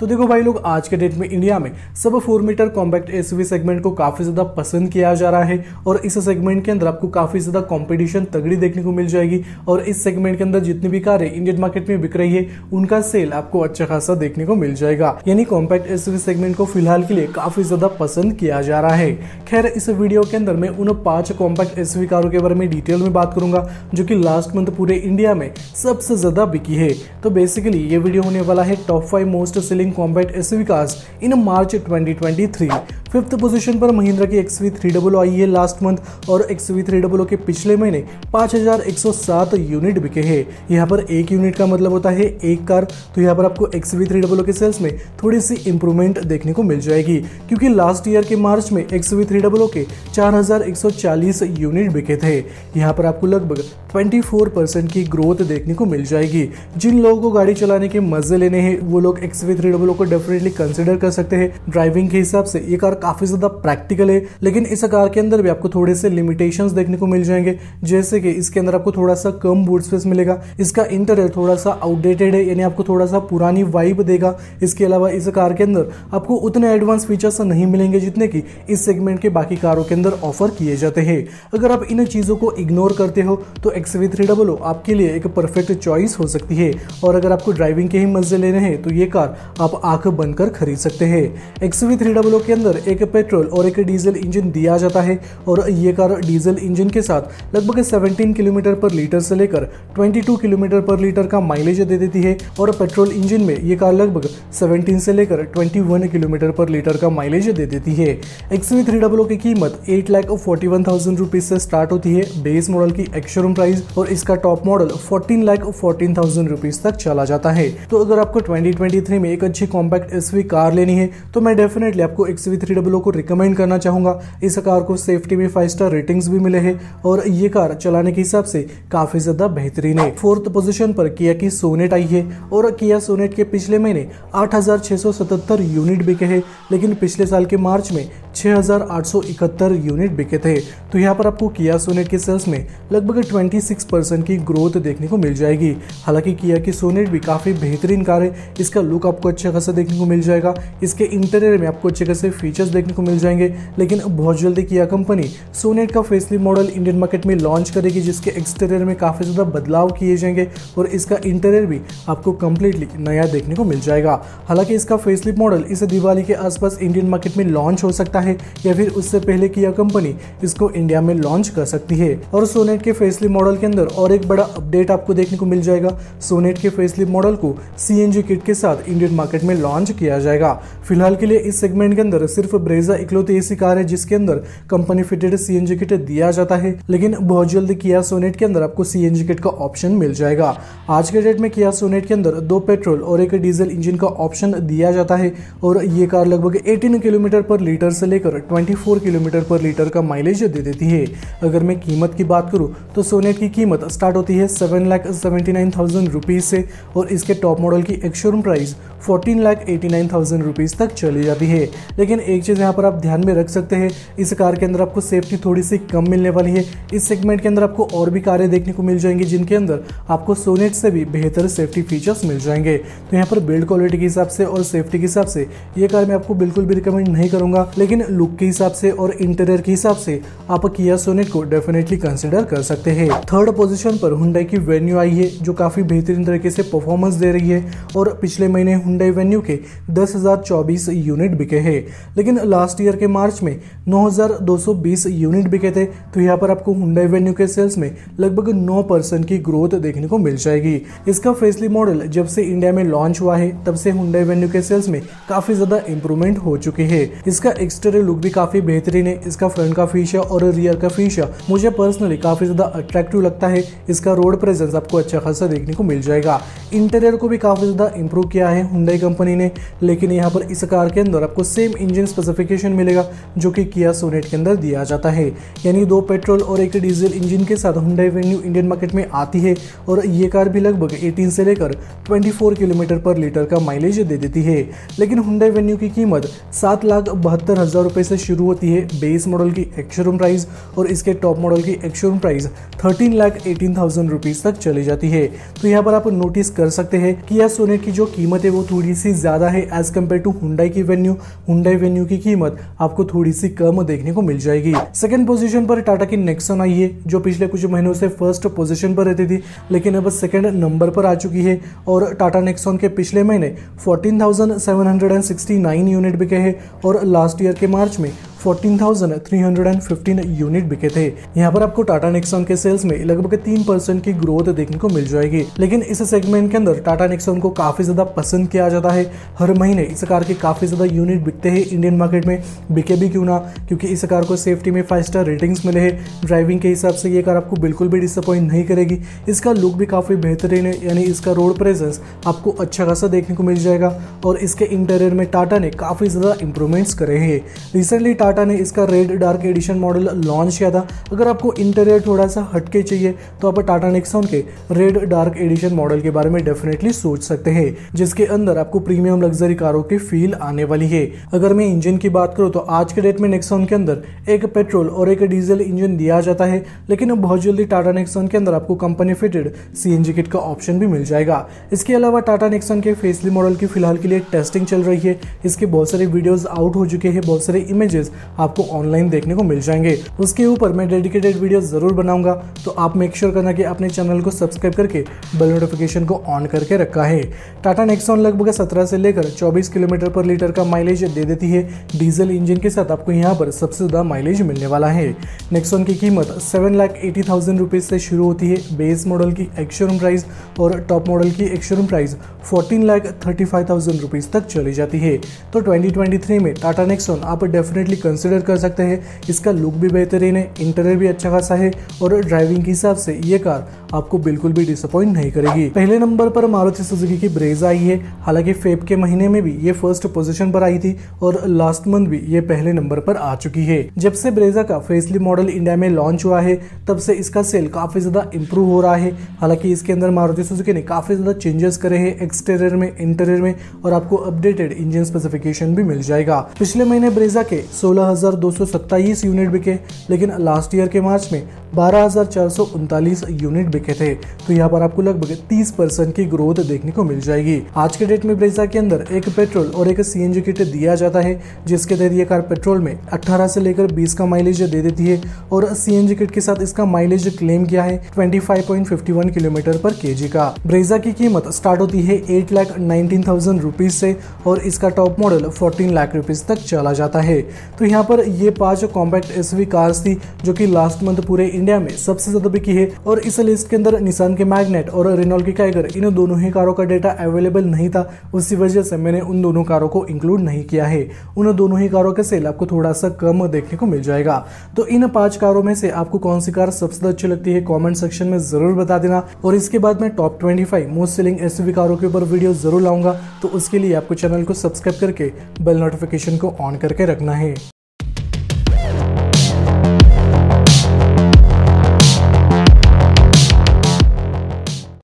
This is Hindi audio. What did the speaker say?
तो देखो भाई लोग, आज के डेट में इंडिया में सब four metre compact SUV segment को काफ़ी ज़्यादा पसंद किया जा रहा है और इस सेगमेंट के अंदर आपको काफ़ी ज़्यादा कॉम्पिटिशन तगड़ी देखने को मिल जाएगी और इस सेगमेंट के अंदर जितनी भी कारें इंडियन मार्केट में बिक रही है, उनका सेल आपको अच्छा खासा देखने को मिल जाएगा। यानी कॉम्पैक्ट एसयूवी सेगमेंट को फ़िलहाल के लिए काफ़ी ज़्यादा पसंद किया जा रहा है। खैर, इस वीडियो के अंदर मैं उन पाँच कॉम्पैक्ट एसयूवी कारों के बारे में डिटेल में बात करूँगा, जो कि लास्ट मंथ पूरे इंडिया में सबसे ज़्यादा बिकी है। तो बेसिकली ये वीडियो होने वाला है top five most selling compact SUV cars in March 2023 fifth position पर महिंद्रा की X V three double I है लास्ट मंथ और एक्स वी थ्री डबल के पिछले महीने 5107 यूनिट बिके हैं। यहाँ पर एक यूनिट का मतलब होता है एक कार। तो यहाँ पर आपको एक्स वी थ्री डबल के सेल्स में थोड़ी सी इंप्रूवमेंट देखने को मिल जाएगी, क्योंकि लास्ट ईयर के मार्च में एक्स वी थ्री डबल के 4140 यूनिट बिके थे। यहाँ पर आपको लगभग 24 परसेंट की ग्रोथ देखने को मिल जाएगी। जिन लोगों को गाड़ी चलाने के मज़े लेने हैं, वो लोग एक्स वी थ्री डबल को डेफिनेटली कंसिडर कर सकते हैं ड्राइविंग के हिसाब से। ये कार काफ़ी ज़्यादा प्रैक्टिकल है, लेकिन इस कार के अंदर भी आपको थोड़े से लिमिटेशंस देखने को मिल जाएँगे। जैसे कि इसके अंदर आपको थोड़ा सा कम बूट स्पेस मिलेगा। इसका इंटीरियर थोड़ा सा आउटडेटेड है, यानी आपको थोड़ा सा पुरानी वाइब देगा। इसके अलावा इस कार के अंदर आपको उतने एडवांस फीचर्स नहीं मिलेंगे जितने की इस सेगमेंट के बाकी कारों के अंदर ऑफ़र किए जाते हैं। अगर आप इन चीज़ों को इग्नोर करते हो तो एक्स वी थ्री डबल आपके लिए एक परफेक्ट चॉइस हो सकती है। और अगर आपको ड्राइविंग के ही मज़े लेने हैं तो ये कार आप आँख बनकर खरीद सकते हैं। एक्स वी थ्री डबल के अंदर एक पेट्रोल और एक डीजल इंजन दिया जाता है और ये कार डीजल इंजन के साथ लगभग 17 किलोमीटर पर लीटर से लेकर 22 किलोमीटर पर लीटर का माइलेज दे देती है और पेट्रोल इंजन में ये कार लगभग 17 से लेकर 21 किलोमीटर पर लीटर का माइलेज दे देती है। एक्स वी थ्री डबल की कीमत eight lakh forty one thousand rupees से स्टार्ट होती है। बेस मॉडल की एक्शोरूम प्राइस और इसका top model fourteen lakh fourteen thousand rupees तक चला जाता है। तो अगर आपको 2023 में एक अच्छी कॉम्पैक्ट एसवी कार लेनी है तो मैं डेफिनेटली आपको एक्स वी थ्री डबल को रिकमेंड करना चाहूँगा। इस कार को सेफ्टी में फाइव स्टार रेटिंग्स भी मिले हैं और ये कार चलाने के हिसाब से काफ़ी ज़्यादा बेहतरीन है। फोर्थ पोजिशन पर किया की सोनेट आई है और किया सोनेट के पिछले महीने आठ हज़ार छह सौ सतहत्तर यूनिट बिके हैं, लेकिन पिछले साल के मार्च में 6,871 यूनिट बिके थे। तो यहाँ पर आपको किया सोनेट के सेल्स में लगभग 26 परसेंट की ग्रोथ देखने को मिल जाएगी। हालाँकि किया की सोनेट भी काफ़ी बेहतरीन कार है। इसका लुक आपको अच्छा खासा देखने को मिल जाएगा। इसके इंटीरियर में आपको अच्छे खासे फीचर्स देखने को मिल जाएँगे। लेकिन बहुत जल्दी किया कंपनी सोनेट का फेसली मॉडल इंडियन मार्केट में लॉन्च करेगी जिसके एक्सटीरियर में काफ़ी ज़्यादा बदलाव किए जाएँगे और इसका इंटीरियर भी आपको कम्प्लीटली नया देखने को मिल जाएगा। हालाँकि इसका फेसलिप मॉडल इस दिवाली के आसपास इंडियन मार्केट में लॉन्च हो सकता है। या फिर उससे पहले किया कंपनी इसको इंडिया में लॉन्च कर सकती है। और सोनेट के फेसलिप मॉडल के अंदर और एक बड़ा अपडेट आपको देखने को मिल जाएगा। सोनेट के फेसलिप मॉडल को सीएनजी किट के साथ इंडियन मार्केट में लॉन्च किया जाएगा। फ़िलहाल के लिए इस सेगमेंट के अंदर सिर्फ़ ब्रेजा इकलौती ऐसी कार है, जिसके अंदर कंपनी फिटेड सीएनजी किट दिया जाता है। लेकिन बहुत जल्द किया सोनेट के अंदर आपको सीएनजी किट का ऑप्शन मिल जाएगा। आज के डेट में किया सोनेट के अंदर दो पेट्रोल और एक डीजल इंजन का ऑप्शन दिया जाता है। और ये कार लगभग 18 किलोमीटर पर लीटर से लेकर 24 किलोमीटर पर लीटर का माइलेज दे देती है। अगर मैं कीमत की बात करूँ तो सोनेट की कीमत स्टार्ट होती है seven lakh seventy nine thousand rupees से और इसके टॉप मॉडल की ex showroom price fourteen lakh eighty nine thousand rupees तक चली जाती है। लेकिन एक चीज़ यहाँ पर आप ध्यान में रख सकते हैं, इस कार के अंदर आपको सेफ्टी थोड़ी सी कम मिलने वाली है। इस सेगमेंट के अंदर आपको और भी कारें देखने को मिल जाएँगी, जिनके अंदर आपको सोनेट से भी बेहतर सेफ्टी फीचर्स मिल जाएँगे। तो यहाँ पर बिल्ड क्वालिटी के हिसाब से और सेफ्टी के हिसाब से ये कार मैं आपको बिल्कुल भी रिकमेंड नहीं करूँगा, लेकिन लुक के हिसाब से और इंटीरियर के हिसाब से आप किया सोनेट को डेफिनेटली कंसिडर कर सकते हैं। थर्ड पोजिशन पर हुंडई की वेन्यू आई है जो काफ़ी बेहतरीन तरीके से परफॉर्मेंस दे रही है और पिछले महीने हुंडई वेन्यू के 10,024 यूनिट बिके हैं। लेकिन लास्ट ईयर के मार्च में 9,220 यूनिट बिके थे तो यहाँ पर आपको हुंडई वेन्यू के सेल्स में लगभग 9 परसेंट की ग्रोथ देखने को मिल जाएगी। इसका फेसली मॉडल जब से इंडिया में लॉन्च हुआ है तब से हुंडई वेन्यू के सेल्स में काफ़ी ज़्यादा इंप्रूवमेंट हो चुके है। इसका एक्सटीरियर लुक भी काफ़ी बेहतरीन है। इसका फ्रंट का फीचर और रियर का फीचर मुझे पर्सनली काफ़ी ज़्यादा अट्रैक्टिव लगता है। इसका रोड प्रेजेंस आपको अच्छा खासा देखने को मिल जाएगा। इंटीरियर को भी काफ़ी ज़्यादा इंप्रूव किया है हुंडई कंपनी ने। लेकिन यहाँ पर इस कार के अंदर आपको सेम इंजन स्पेसिफिकेशन मिलेगा, जो कि किया सोनेट के अंदर दिया जाता है। यानी दो पेट्रोल और एक डीजल इंजन के साथ हुंडई वेन्यू इंडियन मार्केट में आती है और ये कार भी लगभग 18 से लेकर 24 किलोमीटर पर लीटर का माइलेज दे देती है। लेकिन हुंडई वेन्यू की कीमत सात लाख बहत्तर हज़ार रुपए से शुरू होती है बेस मॉडल की एक्शोरूम प्राइस और इसके टॉप मॉडल की ex showroom price thirteen lakh eighteen thousand rupees तक चली जाती है। तो यहाँ पर आप नोटिस कर सकते हैं कि यह सोनेट की जो कीमत है वो थोड़ी सी ज़्यादा है एज कंपेयर टू हुंडाई की वेन्यू हुंडाई वेन्यू की कीमत आपको थोड़ी सी कम देखने को मिल जाएगी। सेकंड पोजीशन पर टाटा की नेक्सन आई है जो पिछले कुछ महीनों से फ़र्स्ट पोजिशन पर रहती थी लेकिन अब सेकंड नंबर पर आ चुकी है और टाटा नेक्सॉन के पिछले महीने 14,769 यूनिट बिके हैं और लास्ट ईयर के मार्च में 14,315 यूनिट बिके थे। यहाँ पर आपको टाटा नेक्सॉन के सेल्स में लगभग तीन परसेंट की ग्रोथ देखने को मिल जाएगी। लेकिन इस सेगमेंट के अंदर टाटा नेक्सॉन को काफ़ी ज़्यादा पसंद किया जाता है। हर महीने इस कार के काफ़ी ज़्यादा यूनिट बिकते हैं। इंडियन मार्केट में बिके भी क्यों ना? क्योंकि इस कार को सेफ्टी में फाइव स्टार रेटिंग्स मिले हैं। ड्राइविंग के हिसाब से ये कार आपको बिल्कुल भी डिसअपॉइंट नहीं करेगी। इसका लुक भी काफ़ी बेहतरीन है। यानी इसका रोड प्रेजेंस आपको अच्छा खासा देखने को मिल जाएगा। और इसके इंटीरियर में टाटा ने काफ़ी ज़्यादा इंप्रूवमेंट्स करे हैं। रिसेंटली टाटा टाटा ने इसका Red Dark Edition model launch किया था। अगर आपको इंटीरियर थोड़ा सा हटके चाहिए तो आप टाटा नेक्सॉन के रेड डार्क एडिशन मॉडल के बारे में डेफिनेटली सोच सकते हैं, जिसके अंदर आपको प्रीमियम लग्जरी कारों की फील आने वाली है। अगर मैं इंजन की बात करूँ तो आज के डेट में नेक्सॉन के अंदर एक पेट्रोल और एक डीजल इंजन दिया जाता है, लेकिन बहुत जल्दी टाटा नेक्सॉन के अंदर आपको कंपनी फिटेड सीएनजी किट का ऑप्शन भी मिल जाएगा। इसके अलावा टाटा नेक्सॉन के फेसली मॉडल की फ़िलहाल के लिए टेस्टिंग चल रही है। इसके बहुत सारे वीडियोस आउट हो चुके हैं, बहुत सारे इमेजेस आपको ऑनलाइन देखने को मिल जाएँगे। उसके ऊपर मैं डेडिकेटेड वीडियो ज़रूर बनाऊँगा। तो आप मेक श्योर करना कि अपने चैनल को सब्सक्राइब करके बेल नोटिफिकेशन को ऑन करके रखा है। टाटा नेक्सॉन लगभग सत्रह से लेकर चौबीस किलोमीटर पर लीटर का माइलेज दे देती है। डीजल इंजन के साथ आपको यहाँ पर सबसे ज़्यादा माइलेज मिलने वाला है। नेक्सॉन की कीमत seven lakh eighty thousand rupees से शुरू होती है। बेस मॉडल की एक्शोरूम प्राइस और टॉप मॉडल की ex showroom price fourteen lakh thirty five thousand rupees तक चली जाती है। तो 2023 में टाटा नेक्सॉन आप डेफिनेटली कंसिडर कर सकते हैं। इसका लुक भी बेहतरीन है इंटीरियर भी अच्छा खासा है और ड्राइविंग के हिसाब से ये कार आपको बिल्कुल भी डिसअपॉइंट नहीं करेगी। पहले नंबर पर मारुति सुजुकी की ब्रेजा आई है। हालाँकि फेब के महीने में भी ये फ़र्स्ट पोजीशन पर आई थी और लास्ट मंथ भी ये पहले नंबर पर आ चुकी है। जब से ब्रेजा का फेसली मॉडल इंडिया में लॉन्च हुआ है, तब से इसका सेल काफ़ी ज़्यादा इंप्रूव हो रहा है। हालाँकि इसके अंदर मारुति सुजुकी ने काफ़ी ज़्यादा चेंजेस करे हैं एक्सटीरियर में इंटीरियर में और आपको अपडेटेड इंजन स्पेसिफिकेशन भी मिल जाएगा। पिछले महीने ब्रेजा के सोलह यूनिट बिके, लेकिन लास्ट ईयर के मार्च में बारह यूनिट बिके थे। तो यहाँ पर आपको लगभग 30 परसेंट की ग्रोथ देखने को मिल जाएगी। आज के डेट में ब्रेजा के अंदर एक पेट्रोल और एक सीएनजी किट दिया जाता है, जिसके तहत ये कार पेट्रोल में 18 से लेकर 20 का माइलेज दे देती है और सीएनजी किट के साथ इसका माइलेज क्लेम किया है 25.51 किलोमीटर पर के का। ब्रेजा की कीमत स्टार्ट होती है eight lakh nineteen thousand rupees से और इसका top model fourteen lakh rupees तक चला जाता है। तो यहाँ पर ये पाँच कॉम्पैक्ट एस कार्स थी, जो की लास्ट मंथ पूरे इंडिया में सबसे ज़्यादा बिकी है। और इस लिस्ट के अंदर निशान के मैग्नेट और रेनॉल की काइगर इन दोनों ही कारों का डेटा अवेलेबल नहीं था। उसी वजह से मैंने उन दोनों कारों को इंक्लूड नहीं किया है। उन दोनों ही कारों के सेल आपको थोड़ा सा कम देखने को मिल जाएगा। तो इन पाँच कारों में से आपको कौन सी कार सबसे ज़्यादा अच्छी लगती है कॉमेंट सेक्शन में ज़रूर बता देना। और इसके बाद मैं top twenty five most selling S कारों के ऊपर वीडियो ज़रूर लाऊँगा। तो उसके लिए आपको चैनल को सब्सक्राइब करके बेल नोटिफिकेशन को ऑन करके रखना है।